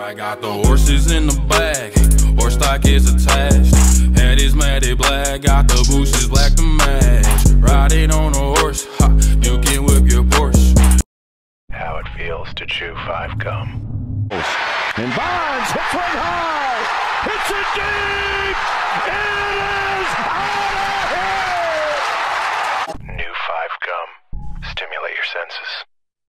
I got the horses in the bag, horse stock is attached. Head is matted black, got the bushes black to match. Riding on a horse, ha, you can whip your Porsche. How it feels to chew five gum. And Bonds hits one high, hits it deep, it is out of here! New five gum, stimulate your senses.